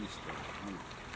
viissitoista.